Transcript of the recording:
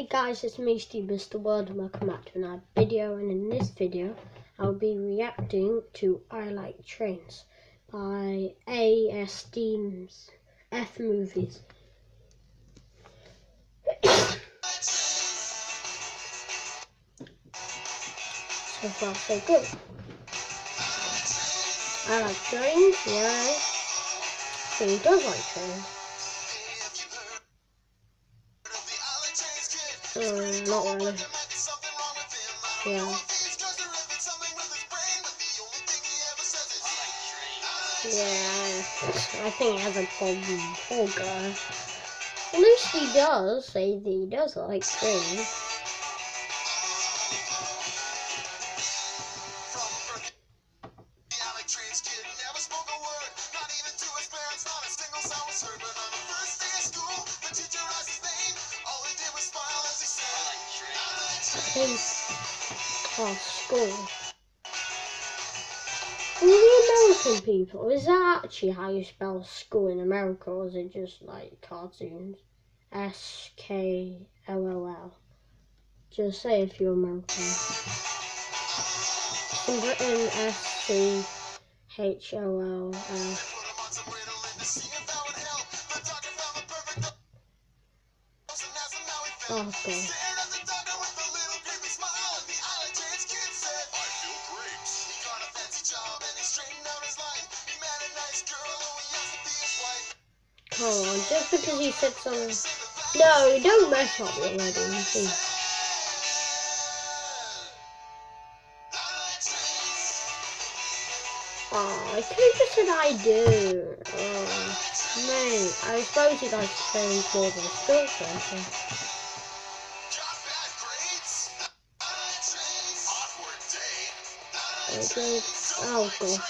Hey guys, it's me Steve Mr. World and welcome back to another video and in this video I'll be reacting to I Like Trains by A.S. Dean's F Movies. so far so good. I like trains, yeah. So he does like trains. Um, not really. Yeah. Yeah, I think he has a problem. Oh gosh. At least he does say that he does like trains. Oh, school. the American people, is that actually how you spell school in America, or is it just like cartoons? S K L O L. Just say if you're American. In Britain, S C H O L L. Oh god. On, just because he said something. No, don't mess up the wedding, please. Oh, I could have just said I do. Oh, mate, I suppose he likes trains more than school person. Okay. Oh god,